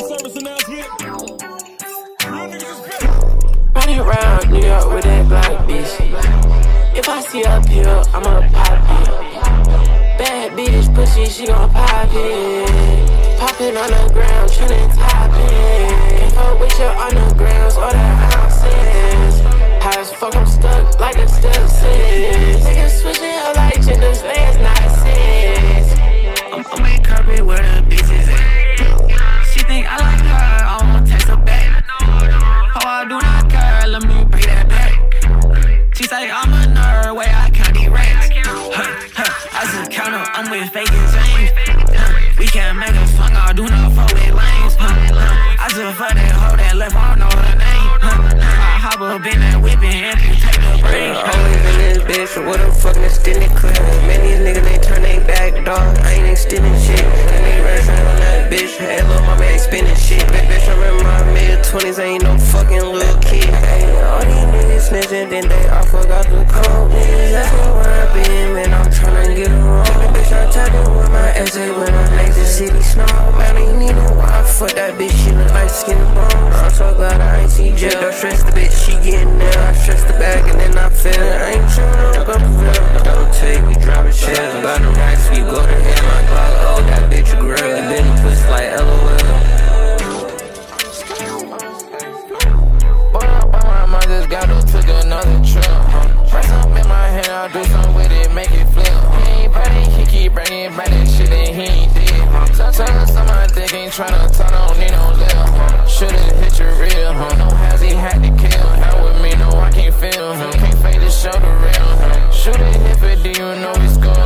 Running around New York with that black bitch. If I see up here, I'ma pop it. Bad bitch, pussy, she gon' pop it. Popping on the ground, tryna top it. Can't fuck with your undergrounds or the ounces. High as fuck, I'm stuck I'm way I count these racks. Huh, huh, I just count them, I'm with fake James. Huh, we can't make a song, I do not fuck with lanes. Huh, huh, I just fuck that hoe that left, I don't know her name. Huh, huh, I hop up in that whip and take the brain. Always in this bitch, so with a fucking extended clip. Man, these niggas, they turn they back, dog. I ain't extending shit. And they rushing on that bitch. Hey, look, my man spinning shit. Bad bitch, I'm in my mid 20s, ain't no fucking little kid. Hey, all these niggas snitching, then they all forgot essay when I make the city snow. Man, ain't need no I fuck that bitch, she look like skin and bones. I'm so glad I ain't see jail. Don't stress the bitch, she getting there. Ain't tryna talk, I don't need no lip. Should've hit you real, huh? No has he had to kill. Hell with me, no, I can't feel him. Can't the show the real, huh? Shoot it hit 50, you know we score,